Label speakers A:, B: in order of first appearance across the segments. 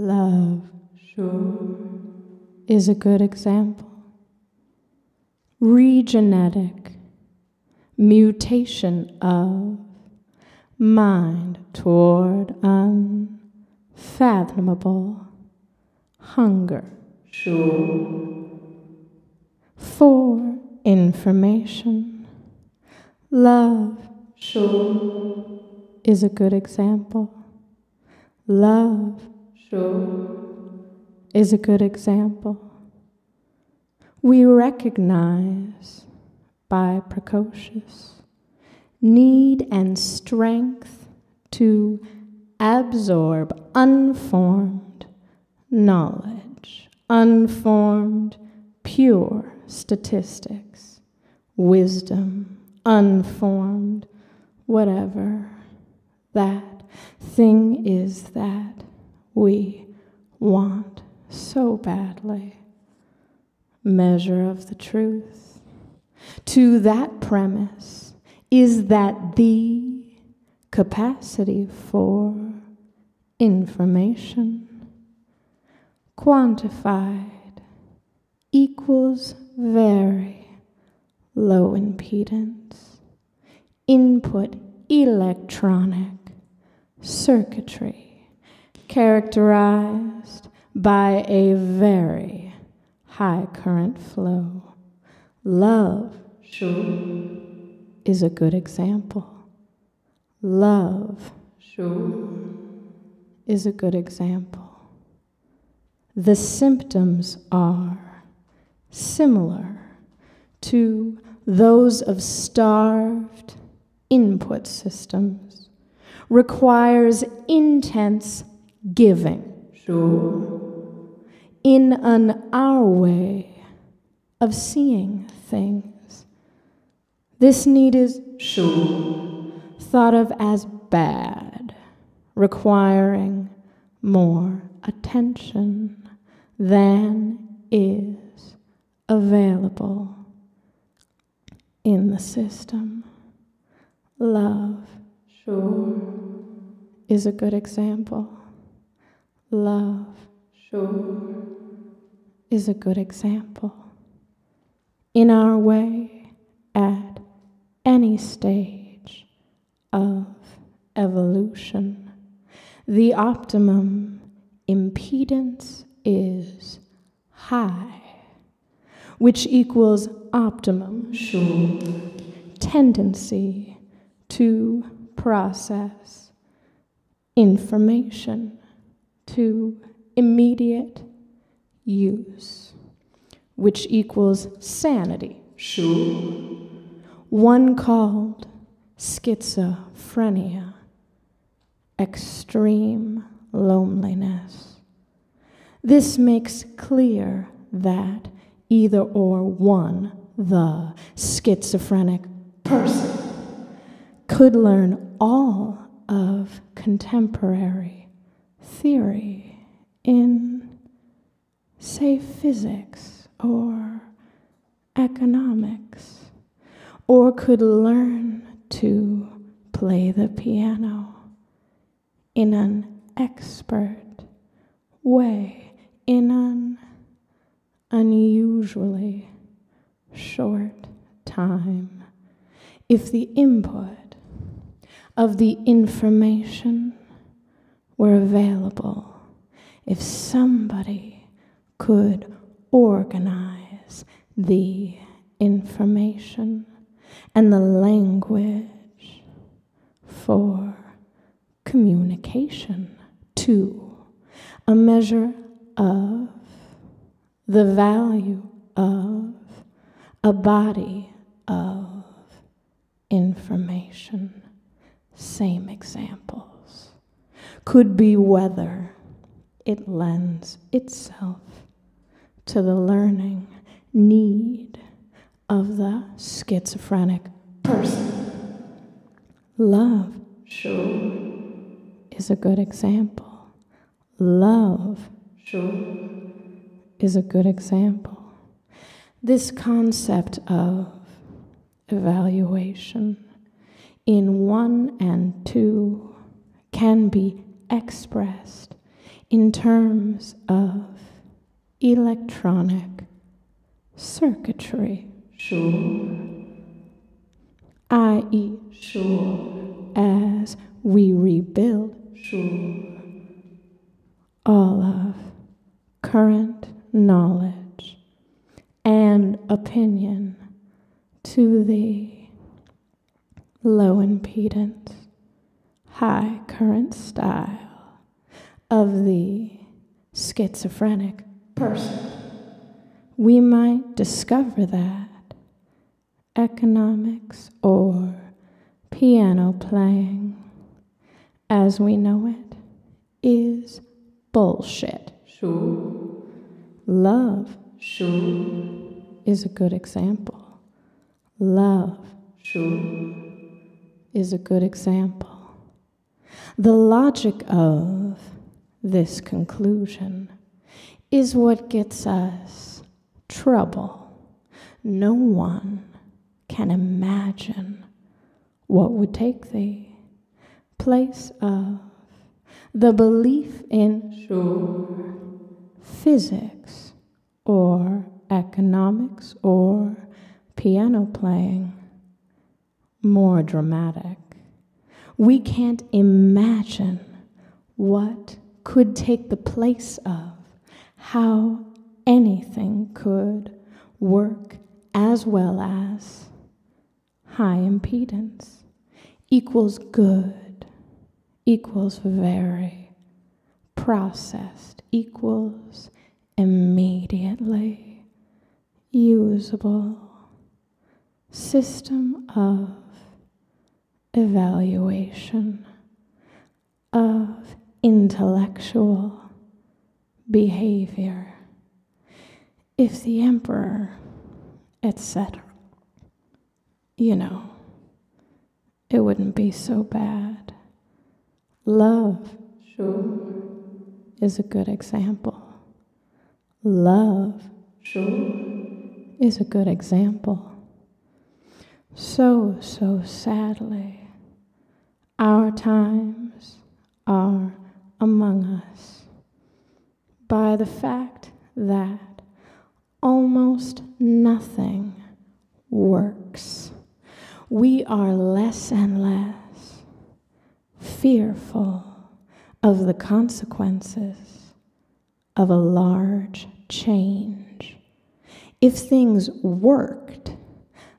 A: Love, sure, is a good example. Regenetic, mutation of mind toward unfathomable hunger, sure, for information. Love, sure, is a good example. Love, sure, is a good example. We recognize by precocious need and strength to absorb unformed knowledge, unformed, pure statistics, wisdom, unformed, whatever. That thing is that we want so badly. Measure of the truth. To that premise is that the capacity for information quantified equals very low impedance input electronic circuitry characterized by a very high current flow. Love sure is a good example. Love sure is a good example. The symptoms are similar to those of starved input systems requires intense giving. Sure. In an our way of seeing things. This need is sure thought of as bad, requiring more attention than is available in the system. Love, sure, is a good example. Love, sure, is a good example. In our way, at any stage of evolution, the optimum impedance is high, which equals optimum sure. tendency to process information to immediate use, which equals sanity. Sure. One called schizophrenia, extreme loneliness. This makes clear that either or one, the schizophrenic person, could learn all of contemporary theory in, say, physics or economics, or could learn to play the piano in an expert way, in an unusually short time. If the input of the information were available, if somebody could organize the information and the language for communication to a measure of the value of a body of information. Same examples. Could be whether it lends itself to the learning need of the schizophrenic person. Love, sure, is a good example. Love, sure, is a good example. This concept of evaluation in one and two can be expressed in terms of electronic circuitry.
B: Sure.
A: I.e.,
B: Sure.
A: as we rebuild
B: Sure.
A: all of current knowledge and opinion to the low impedance, high current style of the schizophrenic person, we might discover that economics or piano playing as we know it is bullshit.
B: Sure.
A: Love
B: Sure.
A: is a good example. Love
B: Sure.
A: is a good example. The logic of this conclusion is what gets us trouble. No one can imagine what would take the place of the belief in
B: Sure.
A: physics or economics or piano playing more dramatic. We can't imagine what could take the place of how anything could work as well as high impedance equals good equals very processed equals immediately usable system of evaluation of intellectual behavior. If the emperor, etc., you know, it wouldn't be so bad. Love
B: Sure.
A: is a good example. Love
B: Sure.
A: is a good example. So, so sadly, our times are among us by the fact that almost nothing works. We are less and less fearful of the consequences of a large change. If things worked,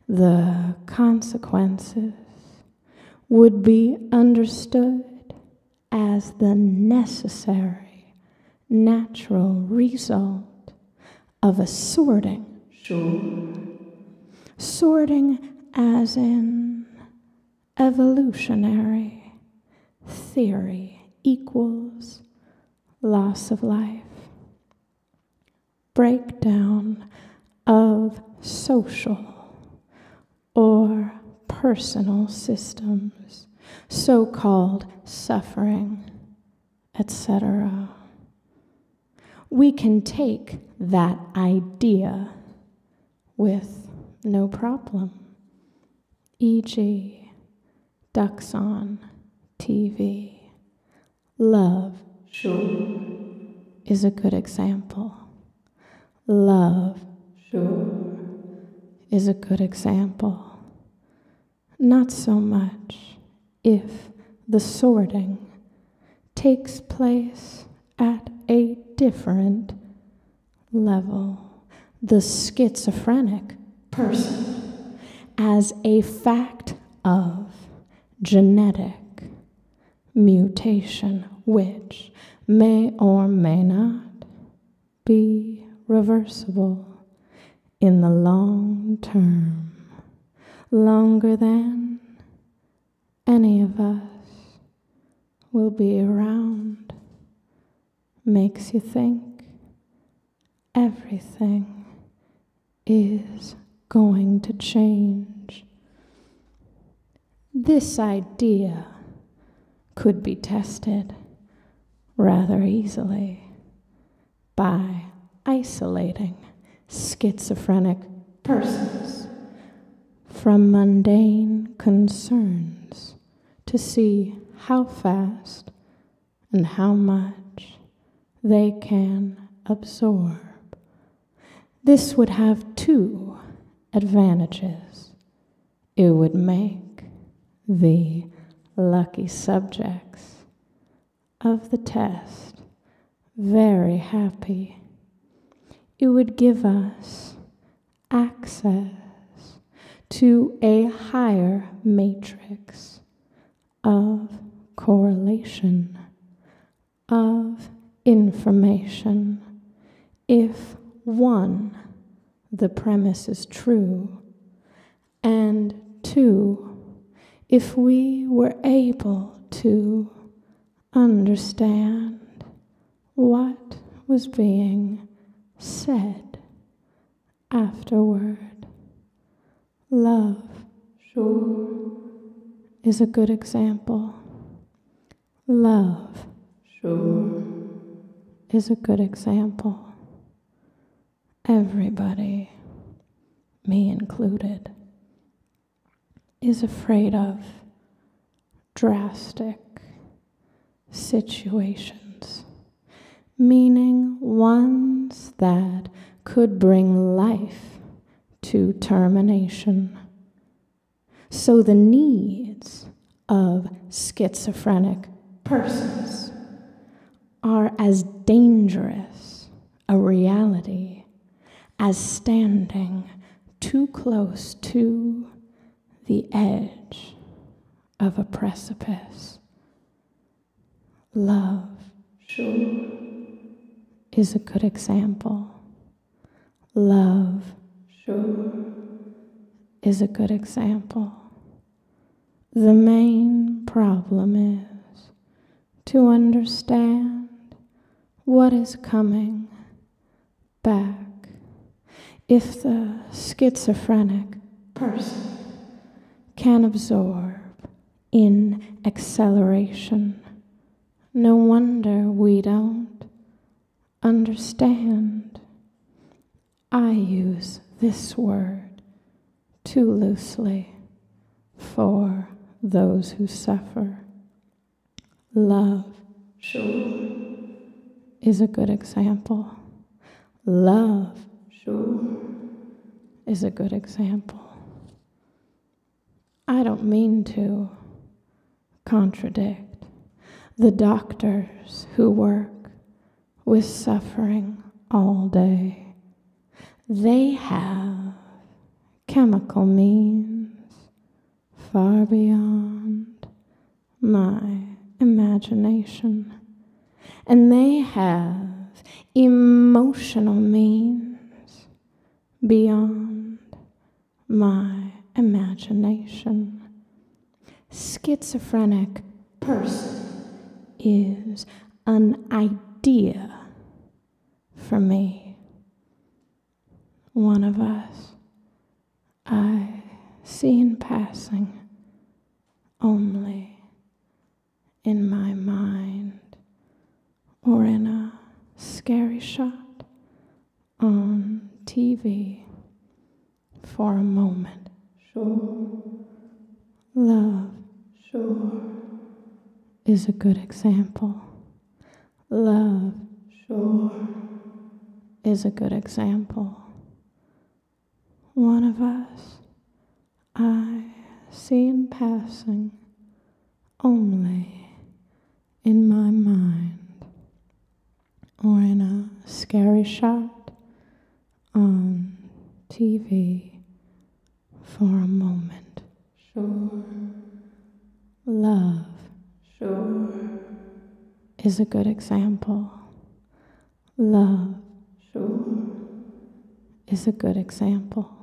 A: the consequences would be understood as the necessary, natural result of a sorting.
B: Sure.
A: Sorting as in evolutionary theory equals loss of life, breakdown of social or personal systems, so called suffering, etc. We can take that idea with no problem, e.g., ducks on TV. Love
B: Sure.
A: is a good example. Love
B: Sure.
A: is a good example. Not so much if the sorting takes place at a different level. The schizophrenic person as a fact of genetic mutation, which may or may not be reversible in the long term, longer than any of us will be around, makes you think everything is going to change. This idea could be tested rather easily by isolating schizophrenic persons from mundane concerns to see how fast and how much they can absorb. This would have two advantages. It would make the lucky subjects of the test very happy. It would give us access to a higher matrix of correlation, of information. If one, the premise is true, and two, if we were able to understand what was being said afterward. Love
B: sure
A: is a good example. Love
B: sure
A: is a good example. Everybody, me included, is afraid of drastic situations, meaning ones that could bring life to termination. So the needs of schizophrenic persons are as dangerous a reality as standing too close to the edge of a precipice. Love
B: sure
A: is a good example. Love is a good example. The main problem is to understand what is coming back. If the schizophrenic person can absorb in acceleration, no wonder we don't understand. I use this word too loosely for those who suffer. Love
B: sure
A: is a good example. Love
B: sure
A: is a good example. I don't mean to contradict the doctors who work with suffering all day. They have chemical means far beyond my imagination. And they have emotional means beyond my imagination. Schizophrenic person is an idea for me. One of us I seen passing only in my mind or in a scary shot on TV for a moment.
B: sure
A: Love
B: sure
A: is a good example. Love
B: sure
A: is a good example. One of us I see in passing only in my mind or in a scary shot on TV for a moment.
B: sure
A: Love
B: sure
A: is a good example. Love
B: sure
A: is a good example.